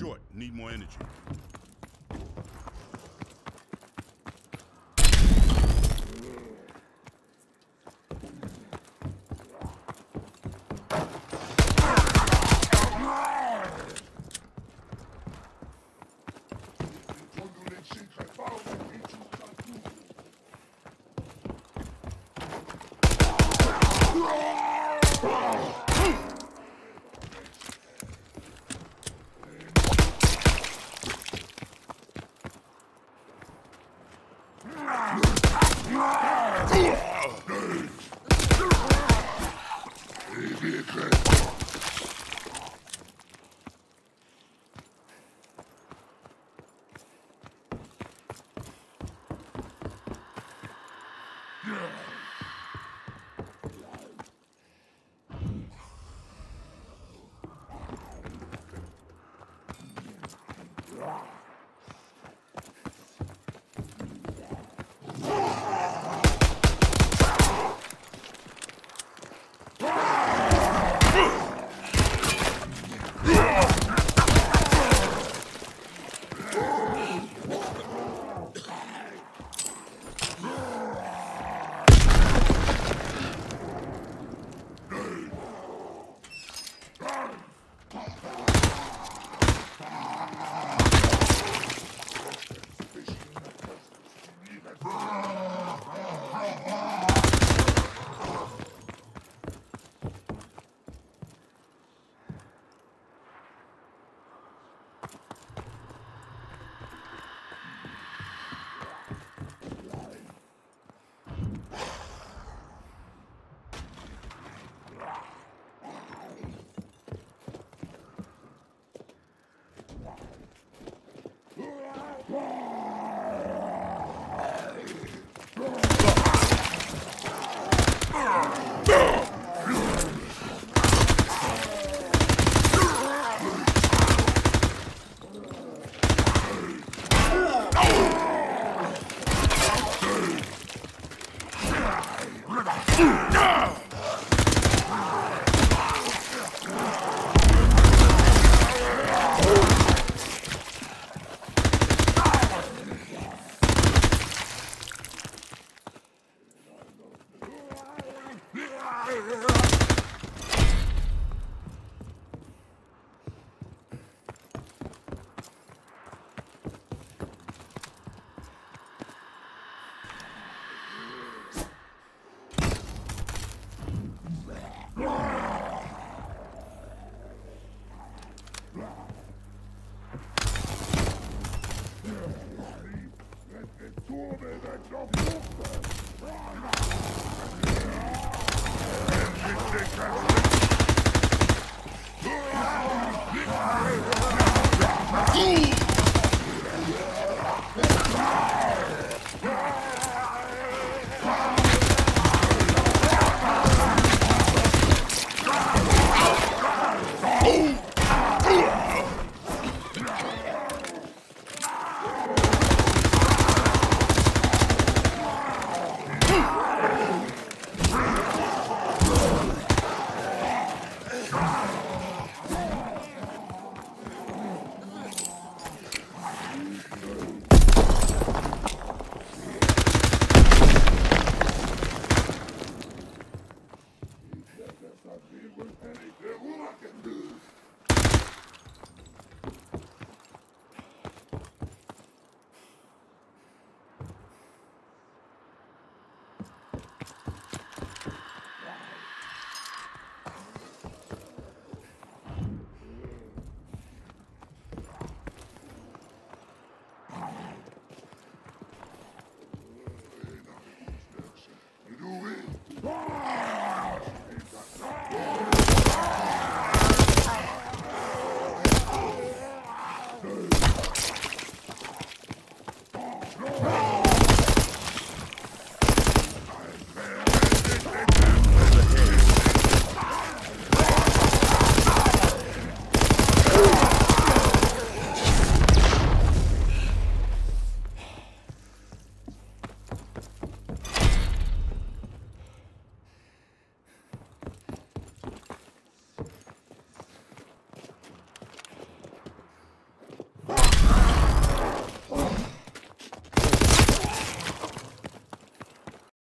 short. Need more energy. Come